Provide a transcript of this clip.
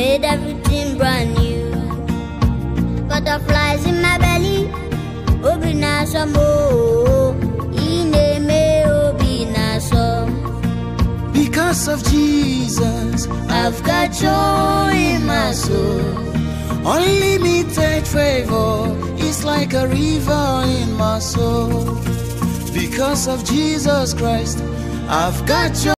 made everything brand new. Butterflies in my belly, obi na ine me obi na. Because of Jesus, I've got joy in my soul. Unlimited favor is like a river in my soul. Because of Jesus Christ, I've got joy.